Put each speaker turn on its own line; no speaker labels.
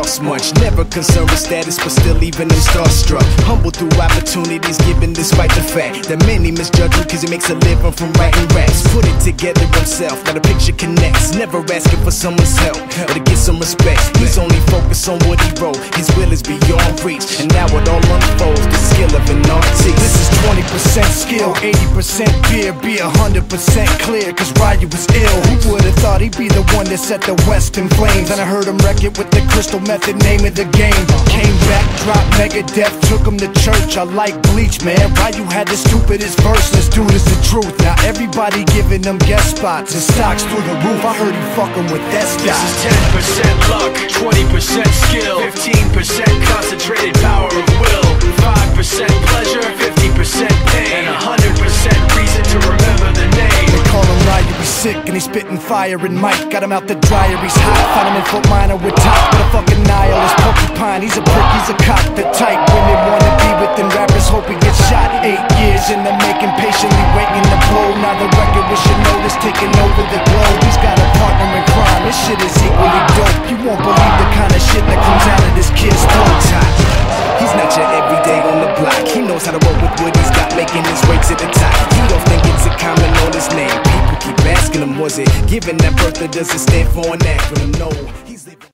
talks much, never concerned with status, but still even him starstruck. Humble through opportunities given despite the fact that many misjudge him cause he makes a living from writing raps. Put it together himself, now a picture connects. Never asking for someone's help or to get some respect. He's only focused on what he wrote, his will is beyond reach. And now it all unfolds, the skill of an artist.
This is 20% skill, 80% beer, be 100% clear, cause Ryu was ill. Who one that set the West in flames? And I heard him wreck it with the crystal method, name of the game. Came back, dropped Megadeth, took him to church. I like Bleach, man. Why you had the stupidest verse, dude is the truth. Now everybody giving them guest spots and stocks through the roof. I heard he fucking with that
This is 10% luck, 20% skill, 15% concentrated power of will,
sick and he's spitting fire and Mike got him out the dryer, he's hot. Found him in Fort Minor with top, but a fucking nihilist porcupine. He's a prick, he's a cop. The type women wanna be within rappers, hope he gets shot. Eight years in the making, patiently waiting to blow. Now the record we should notice taking over the globe. He's got a partner in crime. This shit is equally dope. You won't believe the kind of shit that comes out of this kid's throat.
He's not your everyday on the block. He knows how to roll with what he's got, making his way to the top. He don't think it's a common on his name. People keep was it given that birth or does it stand for an acronym? No.